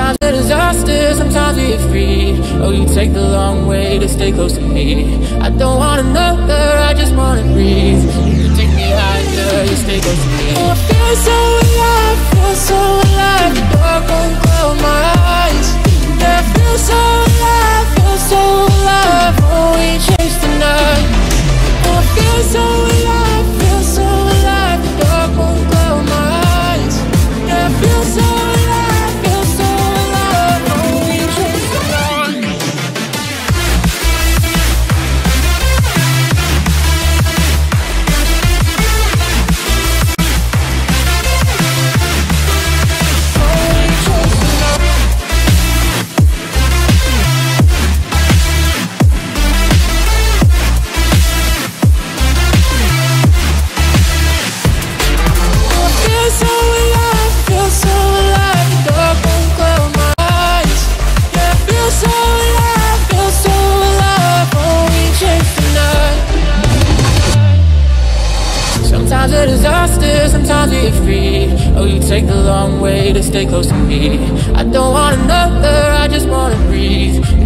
Sometimes a disaster, sometimes we are free. Oh, you take the long way to stay close to me. I don't want another, I just wanna breathe. You take me higher, you stay close to me. Oh, I feel so alive, feel so alive. Take the long way to stay close to me. I don't want another, I just wanna breathe.